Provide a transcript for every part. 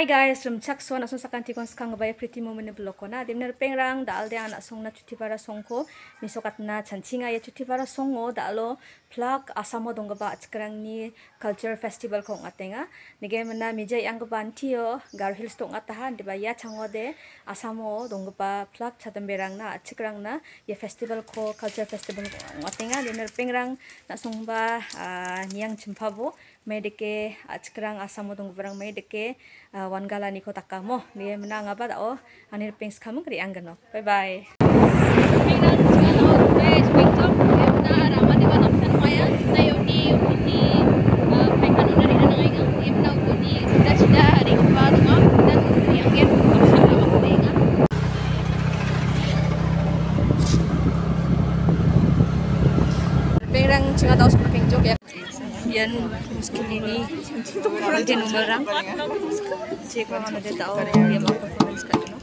Hi guys, rum chak so na son sakan tikon skang bay pretty moment blog ko na dim ner pengrang dal de anak song na cuti para song ko misokat na chanchinga ya cuti para song o dalo plak asamo dong ba achkrang ni culture festival ko ngatenga. Nige mana mija yang ban tio gar hills to ngatahan de ba ya chango de asamo dong ba plak chatam berang na achkrang na ya festival ko culture festival ngatenga. Dim ner pengrang na song ba niang chimpabo medeke achkrang asamo dong barang medeke wangala ni ko takamo. Ni mana ngaba da o anir pengs kamu kri anggano bye bye Pengrang chinga daw sa pengjok ya. Miskin ini nanti nomor rang. Cek mana dia tahu dia mau performance kan no.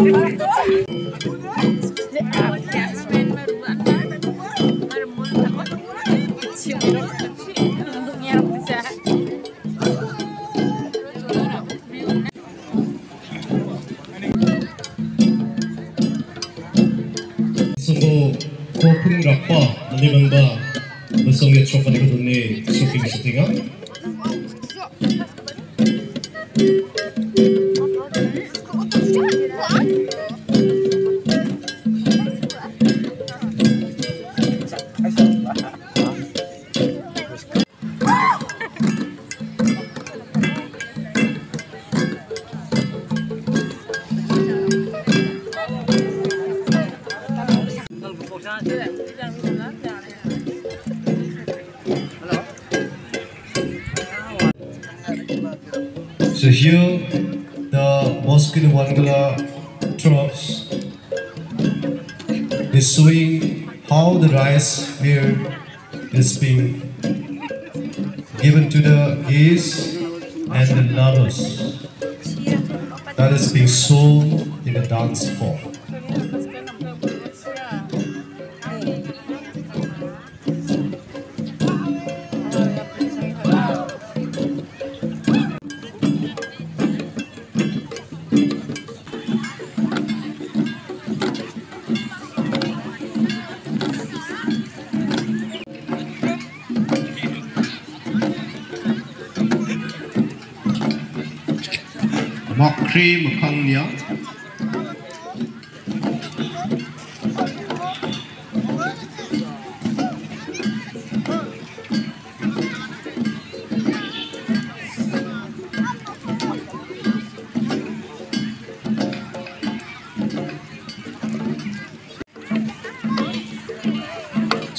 서로 the gays and the lovers that is being sold in the dance form.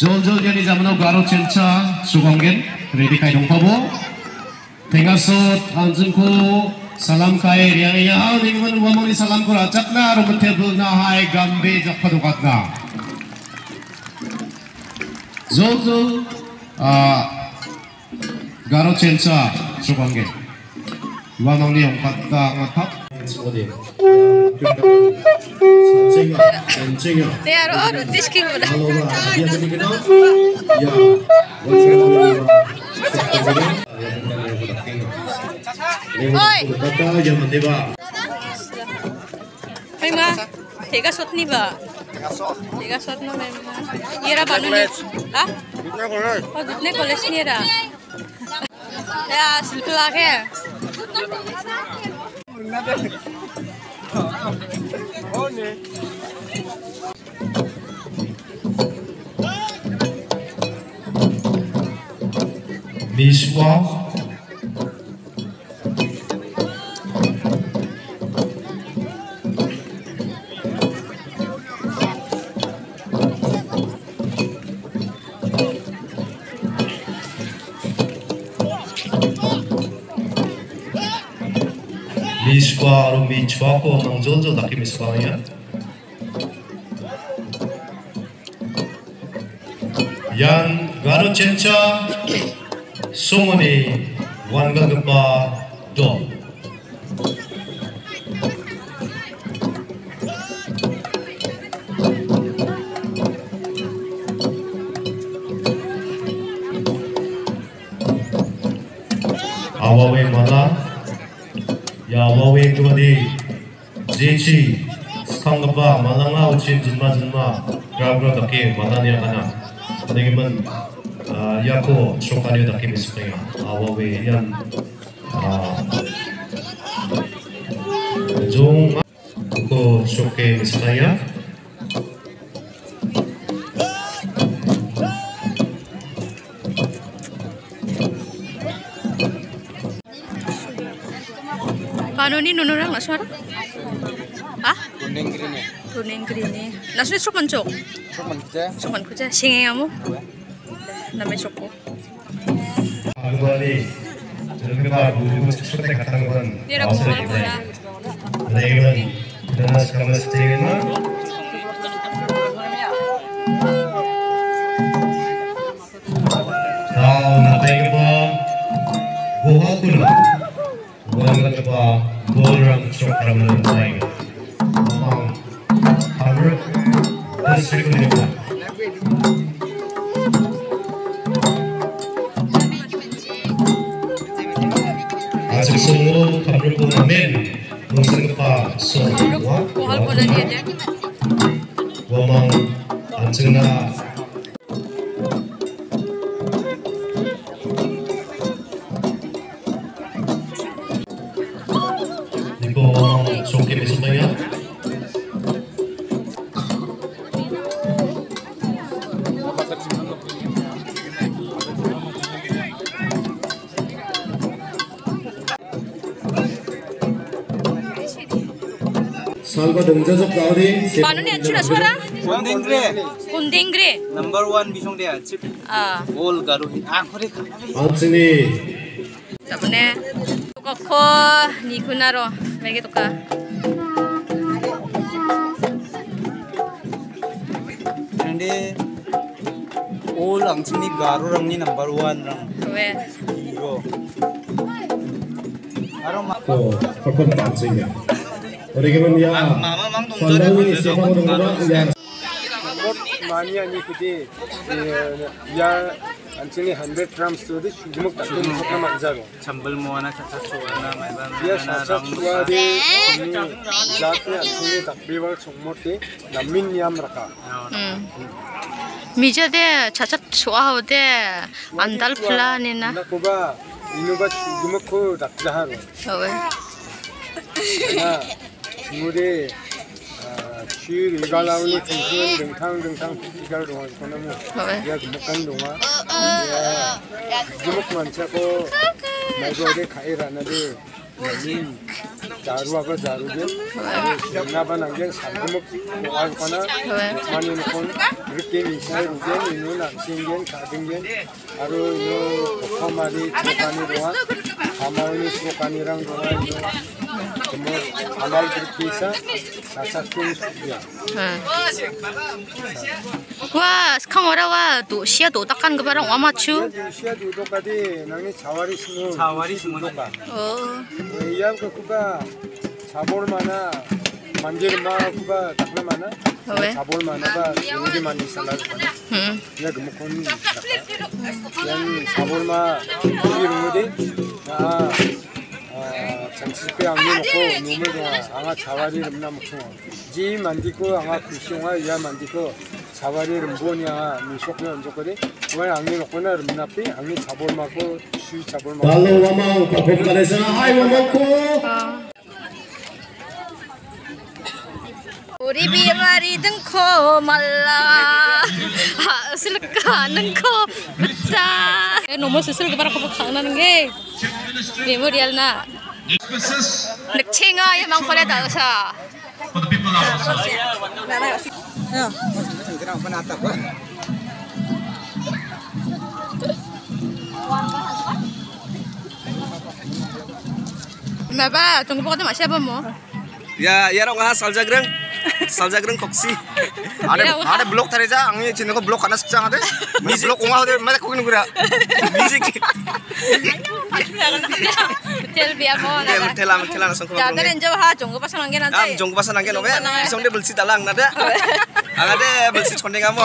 Jol-jol yani zamano garo chencha sugongen ready kai dongpabo Tengasot anjungko salam kai riang ya hau ningun wamong salam ko racak na ro table na hai gambe jakpado katna Jol-jol ah garo chencha sugongen wamong ni ongkatta ngatap Sodi. Sancenga, sancenga. They are all disking mo Halo, Pak. Dia tadi kenal? Ya. Oi. Kata jangan tiba. Ay ma, tega sot ni ba? Tega sot no ma. Ha? Oh, gutne college ni ra. Ya, silpla ke. Mes ro miswa ko mang jojo daki miswa ya. Yang uchin jinma jinma grabra dake madania kana negiman yako shokani dake mispenga awawe yan jong ko shoke mispenga Paano ni nunurang? Ah? kuning green ya kuning gini langsung sok mencok sok mencok sok mencok singe kamu namanya soko Alhamdulillah, jadi kita butuh sesuatu kata kan. Tiada kumpul pula. Lekan, dan sekarang setinggal. Kau nanti kita buah kuna, buah kita buah bolam cokram dan. songkit di sembaya salva dengja jok gaudi panun ya cura suara? Kundingre kundingre number 1 bisong dia chip ah. Bol garu angkhore ah, khana ab sini. Tapne nikunaro mege toka 올 앙치니 ni number 1랑 왜 이거 바로 막고 조금 빠지냐 우리 그럼 야 엄마 망 동전에 맞춰서 먹는 거야 이거 많이 아니 그지 야 Actually, 100 grams to this, Jumuk Takun Sokna Manjago. Chambal Moana, Chachachuana, Maiban, Yes, Chachachuade, Jati, actually, Takbiwal, Sumoti, Namin Yam Raka. Mijade, Chachachuade, Andal Planina. Nakuba, Inuba, Jumuku, Takjaharo. Oh, well. Muri, सिरिगालावनि खुंखुन दोंथां दोंथां सिगाल दङ बेखौनो मुख मुखान दङ जुमुख मानसियाखौ माइबादि खायो रानादि जारुआबो जारुदो जेंनाबा नांगोन सानदुमुख नङा बेखौनो मानि नखन रिके निसाय रुगोन इनु नांसिनगोन खादोंगोन आरो इनु खमारि थखानि दङ खामावनि थखानि रां दङ इनु halal berpisah rasa ya. Wah, sekarang orang wah tu sia tu takkan ke barang amat cu. Sia tu tu kadi, cawari. Cawari. Oh. Iya, kuba mana, kuba takna mana. mana ba, ini. Hmm. Iya, Gemukon. Yang ini. Nah. Ah. 장치집에 그 안겨놓고 눈물 동안 아, 아마 자와리를 남충어 뭐 지 만디고 아마 그 불싱화 이야 만디고 자와리를 무언이야 미쇼크 언저거리 왜 안겨놓고나 름나피? 안겨 잡을 맞고 수위 잡을 맞고. 날로 와마오 가복간에서 아이 와먹고 우리 비말이 등코 말라. 슬까 는코 붙자 너무 스스로 바라보고 강나는 게. 메모리알나? Nekcinga ya mang kole dal sa. For the people of Osaka. Ya. Naba, tunggu pokoknya masih apa mo? Ya, ya rong ngas alja. 망 가복간에서 하이 와망코 우리 비마리 등코 말라 하슬까는 코 붙자 너무 스스로 그 바라 강나는 게 메모리얼 나 늑칭아 예망 거래 다우사 Kira apa nata ko? Maba, tunggu pokoknya masih apa mo? Ya, ya orang saljagreng, saljagreng koksi. Ada Ya, wah. ada blok tadi aja, angin cina ko blok karena sepsang ada. Music blok ungah ada, mana kau nunggu Music. Betul biar mo. Ya, telang telang langsung ke Jaga dan jauh ha, tunggu pas nangge Ah, nanti. jong pasan angin oke, bisa dia belsi talang nada. Ang ada belsi konde kamu.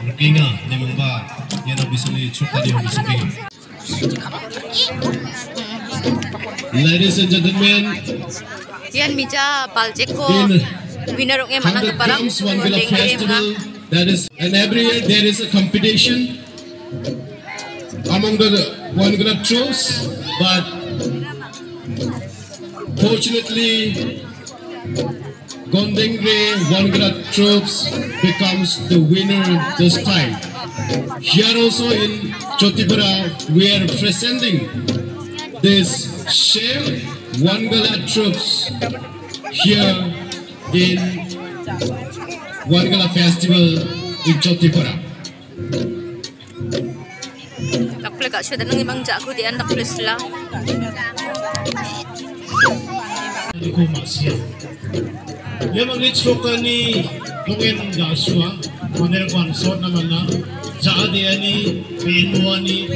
ina nemang ba yana bisuli chukari ho bisuki ladies and gentlemen yan mija baljek ko winner ngem anang parang deng festival that is and every year there is a competition among the one group troops but fortunately Gondengwe Wangrat troops becomes the winner this time. Here also in Chotipura, we are presenting this show Wangala troops here in Wangala Festival in Chotipura. Tak boleh memang itsuka ni Pungin Joshua Panirkwan so naman na Jaadi ani Pinwa ni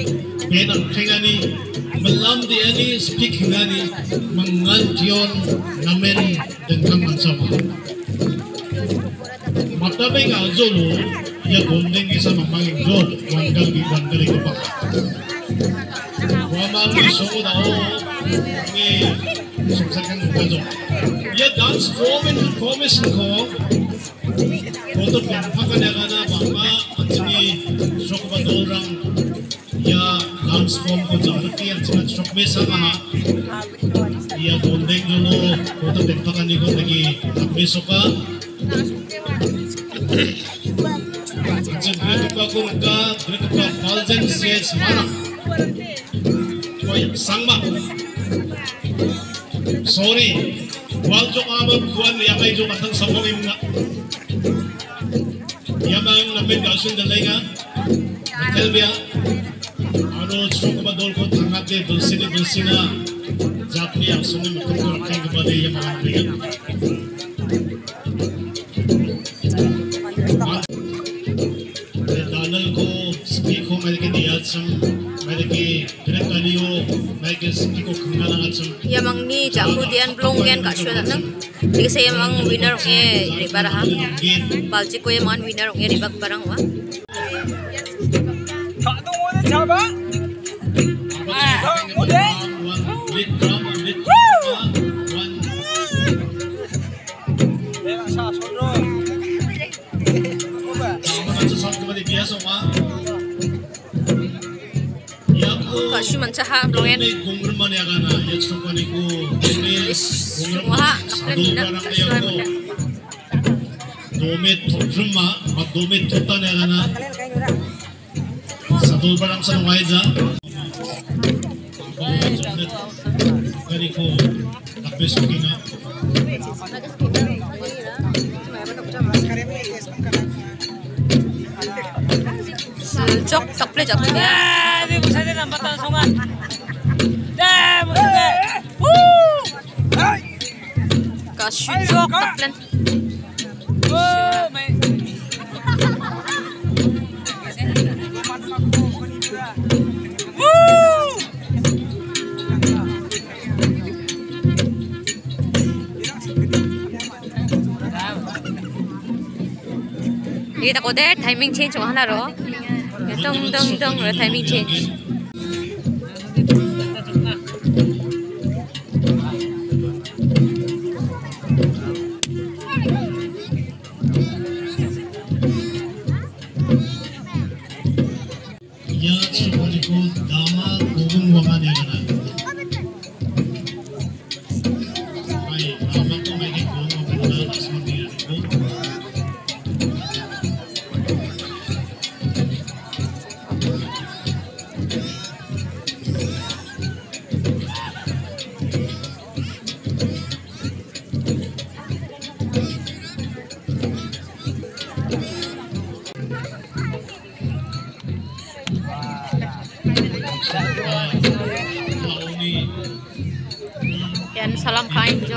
Pinang Kinga ni Malam di ani Speaking ani Mangantion Namin Dengkang macam Matabay nga Zolo Ya gondeng isa mama azul Wanggang di bandari ko pa Wamang iso na o Ni Sumsakan ng Kazong ये dance form इन form इस को वो तो पंपा का लगाना पंपा अच्छी शौक बदल रहा हूँ या डांस फॉर्म को जानती है अच्छा शौक में सब हाँ या बोलते जो लो वो तो पंपा का निको लगी अपने अच्छा ग्रेट ग्रेटुपा को उनका ग्रेट ग्रेटुपा फाल्जन से मारा कोई Samba sorry Wal jong amam kuan ya kay jong akang sapong imna. Yamang namin ka sun dalenga. Kelbia. Ano sung ba dol ko tangate dulsina dulsina. Japni ang sungi matukor kay gabade yamang bigan. yan kak sure na Hindi kasi yung mga winner ko yung riba ra ha. Palsi ko yung mga winner ko yung ribag parang wa. Kado mo na chaba? tsaha blongen semua kapten tidak sesuai benda domit thumma bat domit thutta ne gana satu param san waiza. Kari ko tapes kina Cok, cok, play, cok. Ya, eh, ini bisa nampak tangan ka sun zok tak len Ini tak kau dah timing change mana roh? Tung tung tung roh timing change.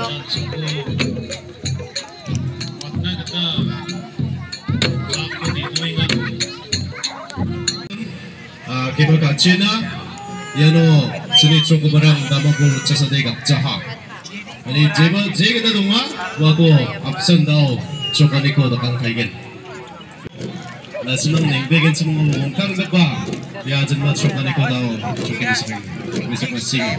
Kimo ka China, yano sini choko barang dama ko chasa dega jaha. Ani jeba jega da dunga wako absent dao choka niko da kang kaigen. Na sinang neng begen sinang mo mong kang deba ya jenma choka niko dao choka nisa nisa masing.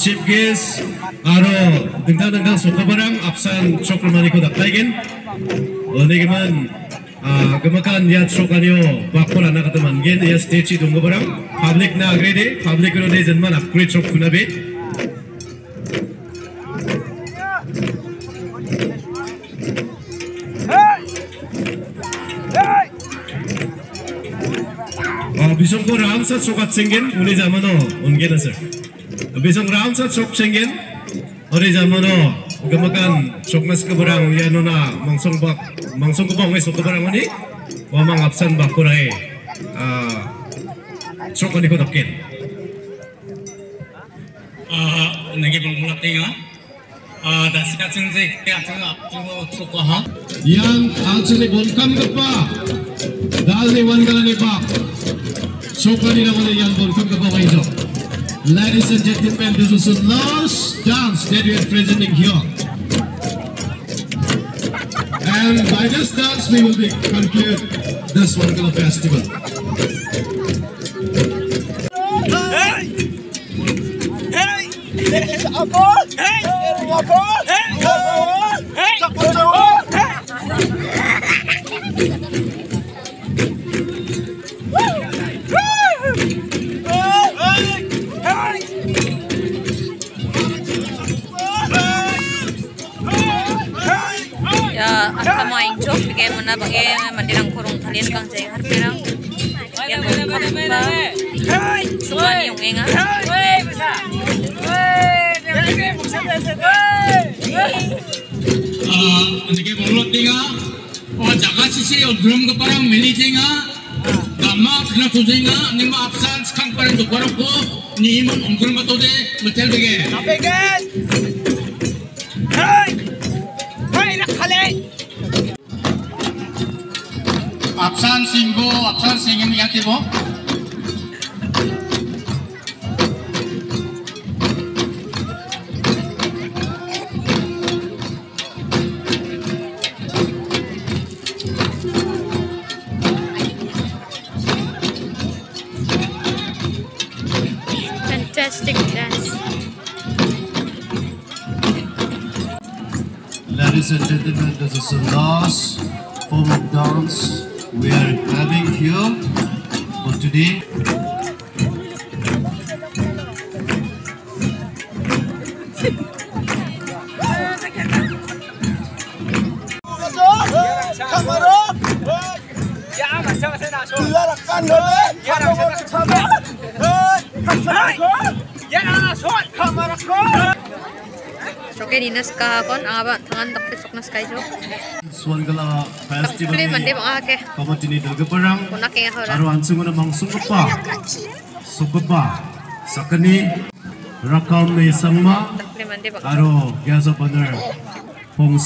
chief guest aro dengdang dengdang suka barang absen coklamani kudak taigen ini geman gemakan ya cokanio bakul anak teman gen ya stage itu barang public na agrede public itu dia jenman upgrade cok kuna bet Bisongko ramsat sokat senggen, uli zamano onggen asar. Bisong ramsat sok senggen, ori zamano gemakan sok nas keberang ya nona mangsong bak mangsong kebang wes sok keberang mani, wamang absen bak kurai sok kali kau dapkin. Ah, nengi pengulap tinggal. Ah, dah sekat sengsi, sekat sengap, cuma sok kah? Yang angsuni bonkam kepa, dalni wangalani pak. Şoklarıyla buraya yanbol çok yapamayacağım. Ladies and gentlemen, this is the last dance that we are presenting here. And by this dance, we will be conclude this wonderful festival. Hey! Hey! Hey! Hey! Hey! Hey! Hey! Hey! Hey! Hey! asama ingjo bige mona bage iya, mandirang korong thalian kang jai har perang yang bong kong ba semua ni yong enga Anjing mulut tiga, oh jaga sisi oh, drum kepala, parang meli tiga, dama kena tu tiga, ni mah absen sekarang parang tu parang ko, ni iman ongkul matu deh, betul tiga. Apa kan? Absan Singbo, Absan Singin Fantastic dance. Ladies and gentlemen, this is the last form of dance we are having here for today. Joke dinas ka kon ang aba tangan tak pesok nas kay jok. Swangala Festival ni ansung na mang sukapa Sukapa Sakani Rakam ni Sangma Gaza Paner Pong